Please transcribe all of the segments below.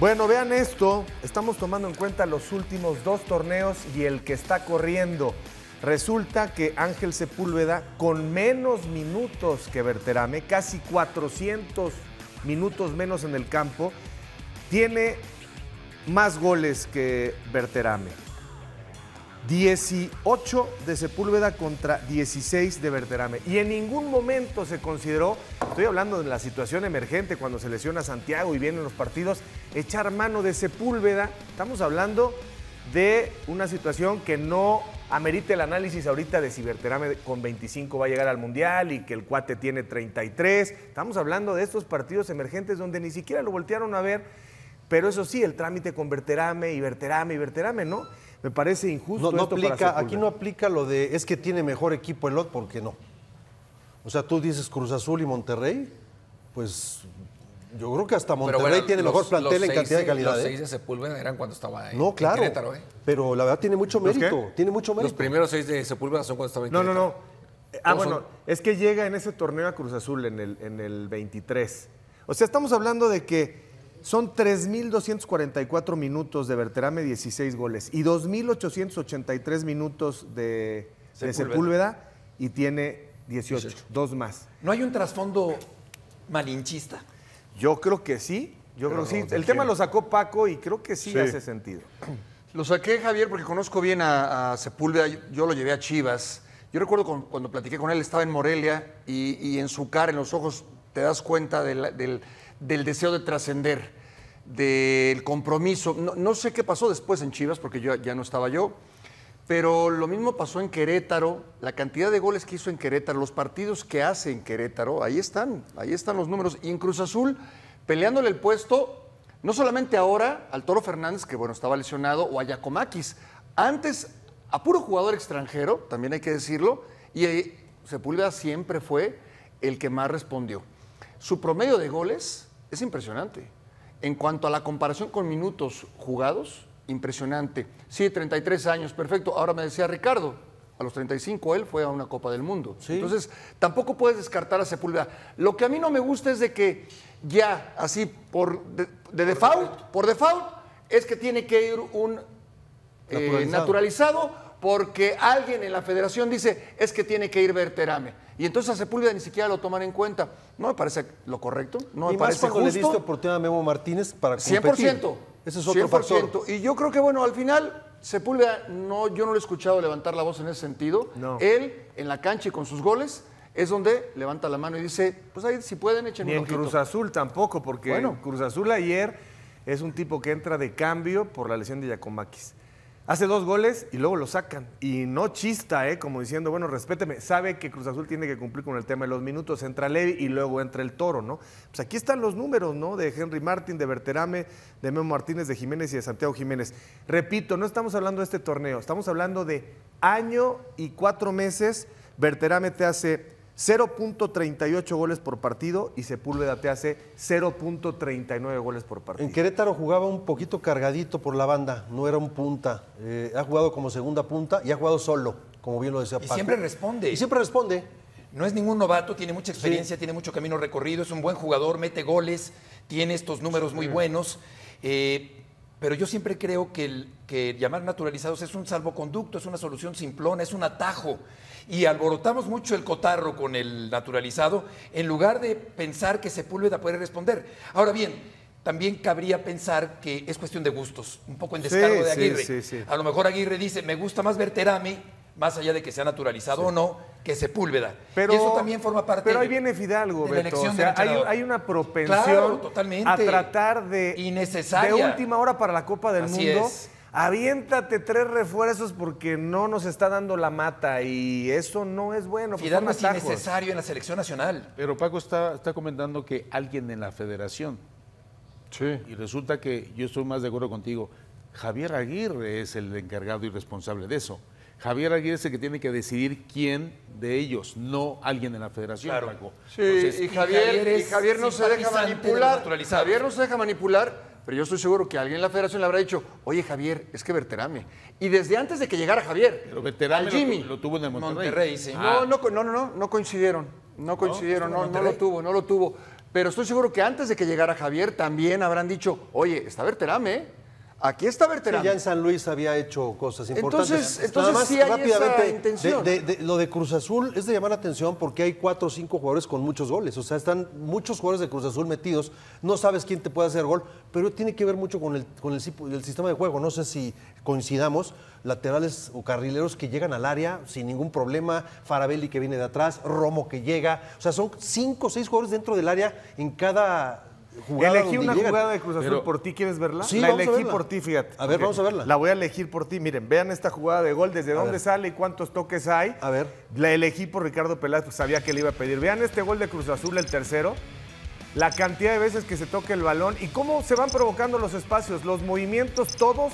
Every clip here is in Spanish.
Bueno, vean esto. Estamos tomando en cuenta los últimos dos torneos y el que está corriendo. Resulta que Ángel Sepúlveda, con menos minutos que Berterame, casi 400 minutos menos en el campo, tiene más goles que Berterame. 18 de Sepúlveda contra 16 de Berterame. Y en ningún momento se consideró, estoy hablando de la situación emergente cuando se lesiona Santiago y vienen los partidos, echar mano de Sepúlveda. Estamos hablando de una situación que no amerite el análisis ahorita de si Berterame con 25 va a llegar al Mundial y que el cuate tiene 33. Estamos hablando de estos partidos emergentes donde ni siquiera lo voltearon a ver, pero eso sí, el trámite con Berterame y Berterame y Berterame, ¿no? Me parece injusto. No, no esto para aplica, aquí no aplica lo de es que tiene mejor equipo el lot, porque no. O sea, tú dices Cruz Azul y Monterrey, pues yo creo que hasta Monterrey bueno, tiene los- mejor plantel los en cantidad de calidad. Los ¿eh? seis de Sepúlveda eran cuando estaba en, No, en claro. Querétaro, ¿eh? Pero la verdad tiene mucho ¿Los qué? mérito. Tiene mucho Los mérito. primeros seis de Sepúlveda son cuando estaba en No, no, Querétaro. no. Ah, bueno, son- es que llega en ese torneo a Cruz Azul en el, en el 23. O sea, estamos hablando de que son 3.244 minutos de Berterame, 16 goles, y 2.883 minutos de de Sepúlveda. Sepúlveda. y tiene 18, 18. dos más. ¿No hay un trasfondo malinchista? Yo creo que sí, yo creo que sí. ¿de El tema lo sacó Paco y creo que sí, Sí. hace sentido. Lo saqué, Javier, porque conozco bien a, a Sepúlveda. Yo, yo lo llevé a Chivas. Yo recuerdo cuando platiqué con él, estaba en Morelia y, y en su cara, en los ojos, te das cuenta del, del- del deseo de trascender, del compromiso. No, sé qué pasó después en Chivas, porque ya no estaba yo. Pero lo mismo pasó en Querétaro, la cantidad de goles que hizo en Querétaro, los partidos que hace en Querétaro, ahí están, ahí están los números. Y en Cruz Azul, peleándole el puesto, no solamente ahora al Toro Fernández, que bueno, estaba lesionado, o a Yacomakis, antes a puro jugador extranjero, también hay que decirlo, y eh, Sepúlveda siempre fue el que más respondió. Su promedio de goles es impresionante. En cuanto a la comparación con minutos jugados, impresionante. Sí, 33 años, perfecto. Ahora me decía Ricardo, a los 35 él fue a una Copa del Mundo. Entonces, tampoco puedes descartar a Sepúlveda. Lo que a mí no me gusta es de que ya, así, por de, de default, por default, es que tiene que ir un eh, Naturalizado. Porque alguien en la federación dice es que tiene que ir Berterame. Y entonces a Sepúlveda ni siquiera lo toman en cuenta. No me parece lo correcto, no me y más parece cuando le diste justo. oportunidad a Memo Martínez para competir. 100%. Ese es otro 100%. factor. Y yo creo que, bueno, al final, Sepúlveda, no, yo no lo he escuchado levantar la voz en ese sentido. No. Él, en la cancha y con sus goles, es donde levanta la mano y dice, pues ahí, si pueden, echen Ni un en ojito. Cruz Azul tampoco, porque Bueno. Cruz Azul ayer es un tipo que entra de cambio por la lesión de Yacomakis. Hace dos goles y luego lo sacan. Y no chista, ¿eh? Como diciendo, bueno, respéteme. Sabe que Cruz Azul tiene que cumplir con el tema de los minutos. Entra Levi y luego entra el Toro, ¿no? Pues aquí están los números, ¿no? De Henry Martin, de Berterame, de Memo Martínez, de Jiménez y de Santiago Jiménez. Repito, no estamos hablando de este torneo. Estamos hablando de año y cuatro meses. Berterame te hace 0.38 goles por partido y Sepúlveda te hace 0.39 goles por partido. En Querétaro jugaba un poquito cargadito por la banda, no era un punta. Eh, ha jugado como segunda punta y ha jugado solo, como bien lo decía Y Paco. siempre responde. Y siempre responde. No es ningún novato, tiene mucha experiencia, tiene mucho camino recorrido, es un buen jugador, mete goles, tiene estos números muy buenos. eh, pero yo siempre creo que, el, que llamar naturalizados es un salvoconducto, es una solución simplona, es un atajo. Y alborotamos mucho el cotarro con el naturalizado en lugar de pensar que Sepúlveda puede responder. Ahora bien, también cabría pensar que es cuestión de gustos, un poco en Sí, descargo de Aguirre. sí, sí. A lo mejor Aguirre dice, me gusta más Berterame, más allá de que sea naturalizado o no, que Sepúlveda. Pero, y eso también forma parte Pero ahí viene Fidalgo, de la Beto. elección O sea, hay, hay una propensión Claro, totalmente. a tratar de. Innecesaria. De última hora para la Copa del Así Mundo. es. Aviéntate tres refuerzos porque no nos está dando la mata y eso no es bueno. pues Fidalgo es innecesario en la selección nacional. Pero Paco está, está comentando que alguien en la federación. Sí. Y resulta que yo estoy más de acuerdo contigo. Javier Aguirre es el encargado y responsable de eso. Javier Aguirre es el que tiene que decidir quién de ellos, no alguien en la federación, Claro. Sí, Entonces, y y Javier, Javier y es Javier no se deja de manipular. Javier no se deja manipular, pero yo estoy seguro que alguien en la federación le habrá dicho, oye Javier, es que Berterame. Y desde antes de que llegara Javier, Pero Berterame al lo, Jimmy. lo tuvo en el Monterrey. Monterrey, sí. No, no, no, no, no, no coincidieron. No coincidieron, ¿Estuvo no, no lo tuvo, no lo tuvo. Pero estoy seguro que antes de que llegara Javier también habrán dicho, oye, está Berterame, ¿eh? Aquí está Sí, Berterame. ya en San Luis había hecho cosas importantes. Entonces- entonces Nada más, sí hay rápidamente, esa intención. de- de- de- lo de Cruz Azul es de llamar la atención porque hay cuatro o cinco jugadores con muchos goles. O sea, están muchos jugadores de Cruz Azul metidos. No sabes quién te puede hacer gol, pero tiene que ver mucho con el, con el, sistema de juego. No sé si coincidamos. Laterales o carrileros que llegan al área sin ningún problema. Farabelli que viene de atrás. Romo que llega. O sea, son cinco o seis jugadores dentro del área en cada. Elegí una llegan. jugada de Cruz Azul Pero- por ti, ¿quieres verla? Sí, la elegí verla. por ti, fíjate. A ver, vamos a verla. La voy a elegir por ti. Miren, vean esta jugada de gol, desde dónde ver. sale y cuántos toques hay. A ver. La elegí por Ricardo Peláez, pues sabía que le iba a pedir. Vean este gol de Cruz Azul, el tercero. La cantidad de veces que se toca el balón y cómo se van provocando los espacios. Los movimientos todos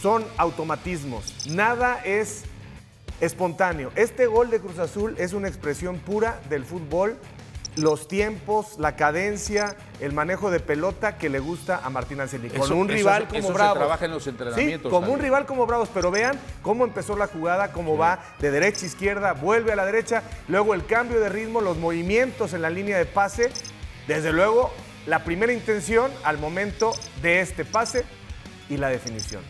son automatismos. Nada es espontáneo. Este gol de Cruz Azul es una expresión pura del fútbol, los tiempos, la cadencia, el manejo de pelota que le gusta a Martín Anselmi. Con Eso- un eso- rival eso como se Bravos. trabaja en los Sí, entrenamientos como un rival como Bravos, pero vean cómo empezó la jugada, cómo va de derecha a izquierda, vuelve a la derecha, luego el cambio de ritmo, los movimientos en la línea de pase, desde luego la primera intención al momento de este pase y la definición.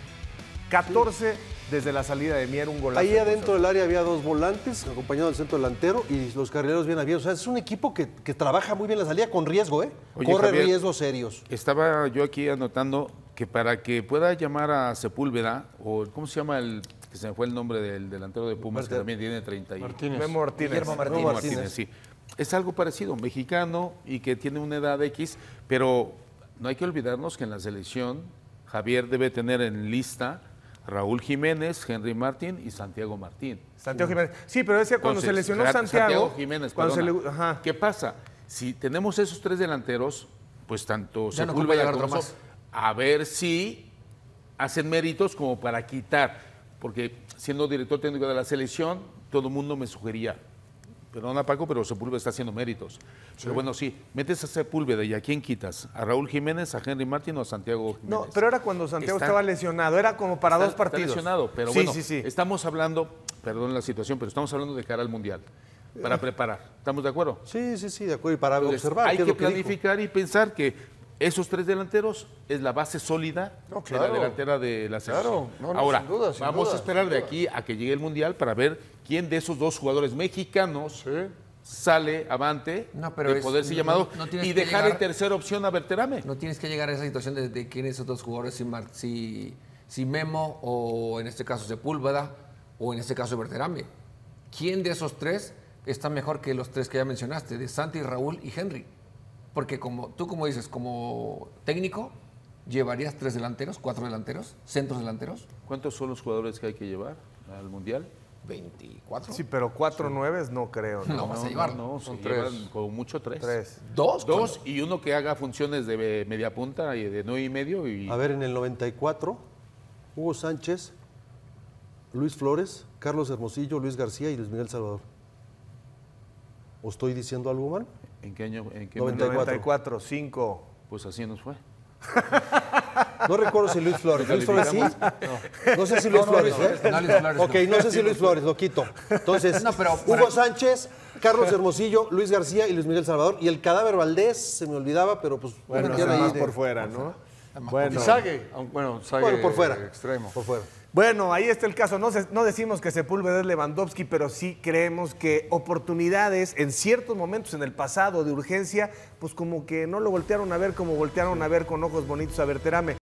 14 desde la salida de Mier, un golazo. Ahí de adentro del área había dos volantes, acompañados del centro delantero y los carrileros bien abiertos. O sea, es un equipo que, que trabaja muy bien la salida con riesgo, ¿eh? Oye, Corre Javier, riesgos serios. Estaba yo aquí anotando que para que pueda llamar a Sepúlveda, o ¿cómo se llama el que se me fue el nombre del delantero de Pumas, que también tiene 30 y... Martínez. Memo Martínez. Guillermo Martínez. Memo Martínez. sí. Es algo parecido, mexicano y que tiene una edad X, pero no hay que olvidarnos que en la selección Javier debe tener en lista Raúl Jiménez, Henry Martín y Santiago Martín. Santiago Jiménez. Sí, pero decía cuando se lesionó Sa- Santiago. Jiménez, cuando se perdona. le- ajá. ¿Qué pasa? Si tenemos esos tres delanteros, pues tanto Ya no Sepúlveda llegar otro como más. A ver si hacen méritos como para quitar, porque siendo director técnico de la selección, todo el mundo me sugería, perdona Paco, pero Sepúlveda está haciendo méritos. Pero bueno, sí, metes a Sepúlveda y a quién quitas, a Raúl Jiménez, a Henry Martín o a Santiago Jiménez. No, pero era cuando Santiago Está- estaba lesionado, era como para Está- dos partidos. Está lesionado, pero sí, bueno, sí, sí. estamos hablando, perdón la situación, pero estamos hablando de cara al Mundial, para preparar. ¿Estamos de acuerdo? Sí, sí, sí, de acuerdo. Y para Entonces, observar. hay que dijo. planificar y pensar que esos tres delanteros es la base sólida No, de la delantera de la selección. Claro, no, no, Ahora, sin duda, sin vamos duda, a esperar de duda. aquí a que llegue el Mundial para ver quién de esos dos jugadores mexicanos sale avante pero de es- poder ser llamado y dejar llegar- en tercera opción a Berterame. No tienes que llegar a esa situación de, de quién esos dos jugadores, si, Mar- si, si Memo o en este caso Sepúlveda o en este caso Berterame. ¿Quién de esos tres está mejor que los tres que ya mencionaste, de Santi, Raúl y Henry? Porque como tú como dices, como técnico, llevarías tres delanteros, cuatro delanteros, centros delanteros, ¿Cuántos son los jugadores que hay que llevar al Mundial? 24. Sí, pero cuatro nueves no creo. ¿no? No, vas a llevar. No, Son se tres. como mucho tres. Tres. ¿Dos? Dos y uno que haga funciones de media punta y de nueve y medio y A ver, en el 94, Hugo Sánchez, Luis Flores, Carlos Hermosillo, Luis García y Luis Miguel Salvador. ¿O estoy diciendo algo mal? ¿en qué año? En qué 94. 94, 5. Pues así nos fue. No recuerdo si Luis Flores. ¿Luis Flores sí? No. sé si Luis Flores, ¿eh? no, Luis Flores Ok, no sé si Luis Flores, lo quito. Entonces, No, pero Hugo Sánchez, Carlos Hermosillo, Luis García y Luis Miguel Salvador. Y el cadáver Valdés, se me olvidaba, pero pues Bueno, metieron más de- por fuera, ¿no? Y Bueno. Sague, bueno, Sague Bueno, por fuera. extremo. Por fuera. Bueno, ahí está el caso. No, se- no decimos que Sepúlveda es Lewandowski, pero sí creemos que oportunidades en ciertos momentos en el pasado de urgencia, pues como que no lo voltearon a ver como voltearon a ver con ojos bonitos a Berterame.